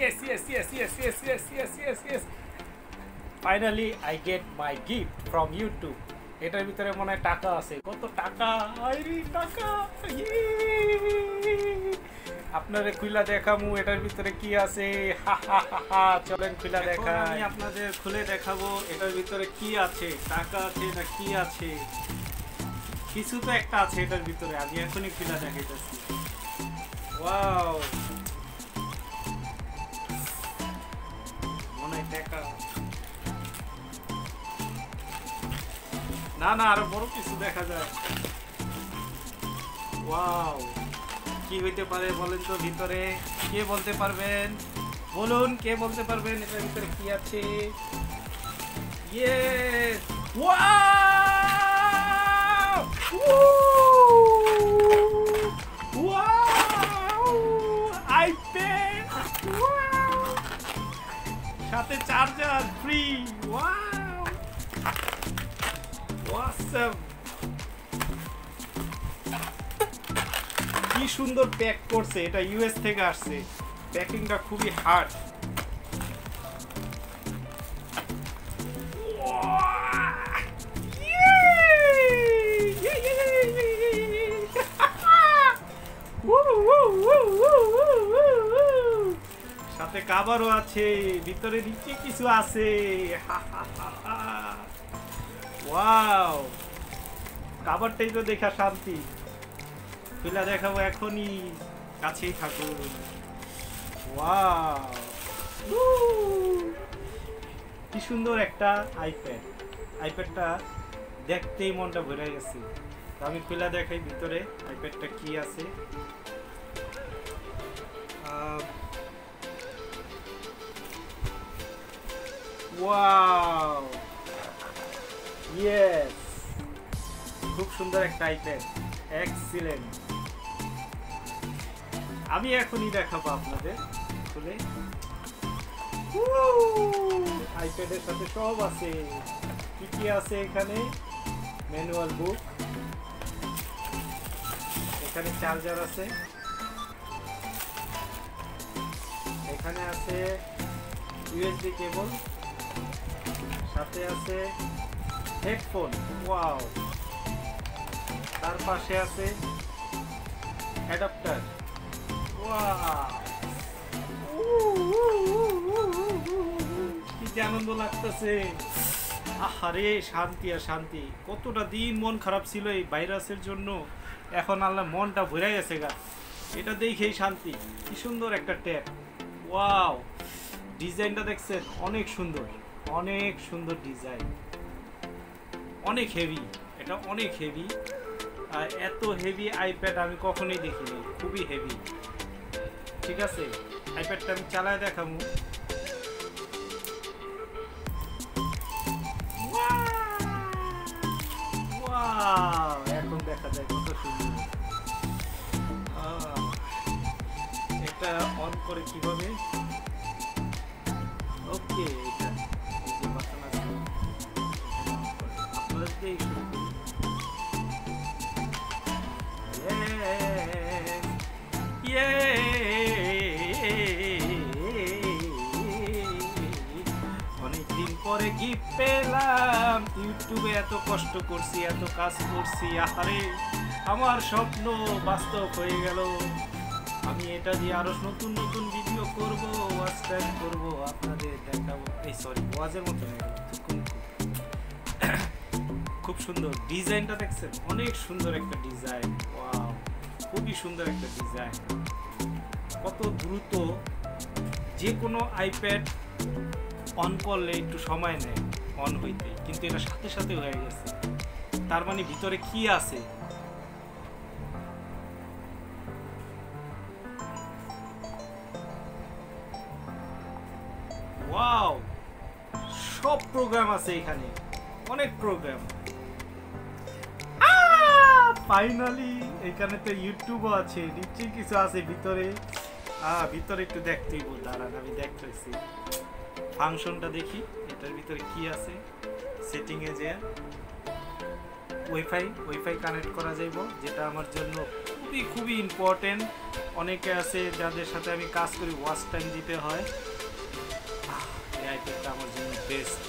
yes, yes, yes, yes, yes, yes, yes, yes, yes. Finally, I get my gift from YouTube. এটার ভিতরে মনে হয় টাকা আছে। কত টাকা? আইরি টাকা! Yay! আপনারে খুলা দেখামু এটার ভিতরে কি আছে? চলেন খুলা দেখা আমি আপনাদের খুলে দেখাবো এটার ভিতরে কি আছে? টাকা আছে না কি আছে? কিছু তো একটা আছে এটার ভিতরে আমি এখনই খুলা দেখাইতেছি। ওয়াও! না না, আরও বড় কিছু দেখা যায় ওয়াও, কি হইতে পারে বলেন তো ভিতরে? কে বলতে পারবেন? বলুন, কে বলতে পারবেন? এটার ভিতরে কি আছে? ইয়ে ওয়াও সাথে চার্জার Wow. Awesome. কি সুন্দর প্যাক করছে, এটা ইউএস থেকে আসছে প্যাকিংটা খুবই হার্ড কাবারও আছে, ভিতরে নিচে কিছু আছে। কাবারটাই তো দেখা শান্তি। খুলা দেখাবো এখনই। কাছেই থাকুন। ওয়াও। কি সুন্দর একটা আইপ্যাড আইপ্যাডটা দেখতেই মনটা ভরে গেছে। আমি খুলা দেখাই ভিতরে আইপ্যাডটা কি আছে। ওয়াও ইয়েস খুব সুন্দর একটা আইপ্যাড এক্সিলেন্ট আমি এখনই দেখাবো আপনাদের, খুলে। আইপ্যাডের সাথে সব আছে। কি কি আছে এখানে? ম্যানুয়াল বুক এখানে চার্জার আছে। এখানে আছে ইউএসবি কেবল সাথে আছে হেডফোন, ওয়াও। তার পাশে আছে অ্যাডাপ্টার কি যে আনন্দ লাগতেছে। আহারে, শান্তি আর শান্তি। কতটা দিন মন খারাপ ছিল এই ভাইরাসের জন্য। এখন আল্লাহ মনটা ভরে গেছে গা। এটা দেখেই শান্তি। কি সুন্দর একটা ট্যাপ। ওয়াও। ডিজাইনটা দেখছেন, অনেক সুন্দর। অনেক সুন্দর ডিজাইন অনেক হেভি এটা অনেক হেভি আর এত হেভি আইপ্যাড আমি কখনোই দেখিনি, খুবই হেভি ঠিক আছে? আইপ্যাডটা আমি চালায় দেখাবো। এখন দেখা যায় কত সুন্দর। এটা অন করে কীভাবে? ওকে অনেকদিন পরে গিফট পেলাম। ইউটিউবে এত কষ্ট করছি, এত কাজ করছি, আহারে, আমার স্বপ্ন বাস্তব হয়ে গেল। আমি এটা দিয়ে আরও নতুন নতুন ভিডিও করব করব আপনাদের দেখাবো। এই সরি ওয়াজের মতো খুব সুন্দর ডিজাইনটা দেখছেন? অনেক সুন্দর একটা ডিজাইন। ওয়াও, খুবই সুন্দর একটা ডিজাইন। কত দ্রুত যে কোনো আইপ্যাড অন করলে একটু সময় নেয় অন হইতে। কিন্তু এটা সাথে সাথে হয়ে গেছে। তার মানে ভিতরে কি আছে? ওয়াও, সব প্রোগ্রাম আছে এখানে। অনেক প্রোগ্রাম ফাইনালি এখানে তো ইউটিউবও আছে, নিশ্চয়ই কিছু আছে ভিতরে। আহ ভিতরে একটু দেখতেই বল, দাঁড়ান, আমি দেখতেছি। ফাংশনটা দেখি, এটার ভিতরে কি আছে? সেটিং এ যে ওয়াইফাই ওয়াইফাই কানেক্ট করা যাইব, যেটা আমার জন্য খুবই খুবই ইম্পর্টেন্ট অনেকে আছে যাদের সাথে আমি কাজ করি ওয়াচ টাইম দিতে হয়। এই আইপ্যাডটা আমার জন্য বেস্ট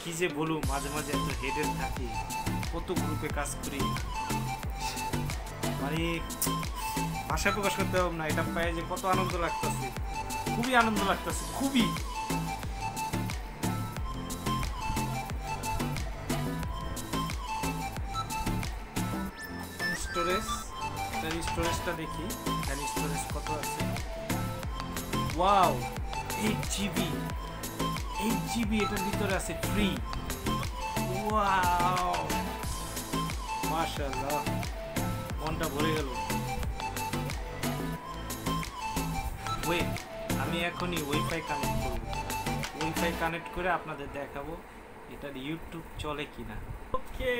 কী যে বলুন মাঝে মাঝে এত হেডের থাকি। কত গ্রুপে কাজ করি। মানে ভাষায় প্রকাশ করতে হবে না, এটা পায়ে যে কত আনন্দ লাগতেছে। খুবই আনন্দ লাগতেছে, খুবই। স্টোরেজ এটার স্টোরেজটা দেখি এখানে স্টোরেজ কত আছে? Wow eight GB eight GB এটার ভিতরে আছে ফ্রি ওয়াও। মাশাআল্লাহ। মনটা ভরে গেল। ওয়েট আমি এখনই ওয়াইফাই কানেক্ট করব। ওয়াইফাই কানেক্ট করে আপনাদের দেখাবো এটার ইউটিউব চলে কিনা। ওকে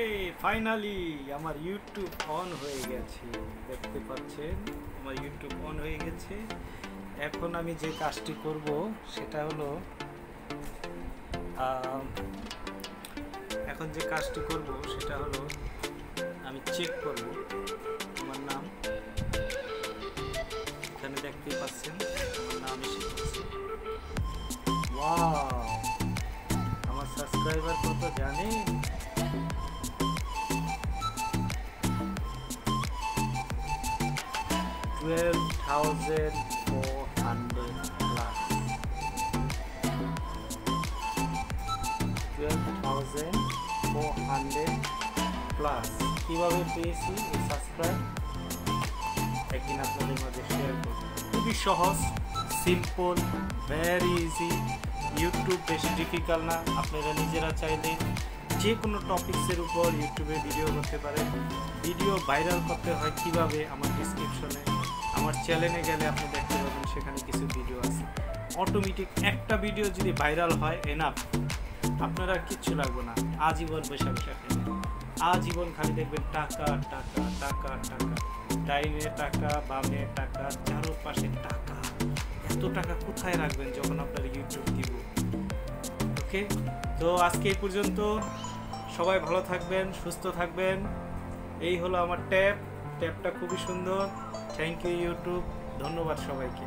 ফাইনালি আমার ইউটিউব অন হয়ে গেছে। দেখতে পাচ্ছেন, আমার ইউটিউব অন হয়ে গেছে। এখন আমি যে কাজটি করব সেটা হলো এখন যে কাজটি করব সেটা হলো আমি চেক করব। আমার নাম এখানে দেখতে পাচ্ছেন আমার নাম এসে আমার সাবস্ক্রাইবার কত জানেন? Twelve thousand four hundred plus twelve thousand four hundred plus কীভাবে পেয়েছি সাবস্ক্রাইব একদিন আপনাদের মাঝে শেয়ার করব। খুবই সহজ সিম্পল ভেরি ইজি ইউটিউব বেশি ডিফিকাল্ট না। আপনারা নিজেরা চাইলে যে কোনো টপিক্সের উপর ইউটিউবে ভিডিও করতে পারেন। ভিডিও ভাইরাল করতে হয় কীভাবে, আমার ডিসক্রিপশনে আমার চ্যানেলে গেলে আপনি দেখতে পাবেন, সেখানে কিছু ভিডিও আছে। অটোমেটিক একটা ভিডিও যদি ভাইরাল হয় এনাফ আপনারা কিচ্ছু লাগবে না। আজীবন বসে বসে। আজীবন খালি দেখবেন টাকা টাকা টাকা টাকা। ডাইনে টাকা, বামে টাকা, চারপাশে টাকা। এত টাকা কোথায় রাখবেন যখন আপনার ইউটিউব দিব? ওকে তো আজকে এই পর্যন্ত সবাই ভালো থাকবেন, সুস্থ থাকবেন। এই হলো আমার ট্যাব ট্যাবটা খুবই সুন্দর। থ্যাংক ইউ ইউটিউব ধন্যবাদ সবাইকে।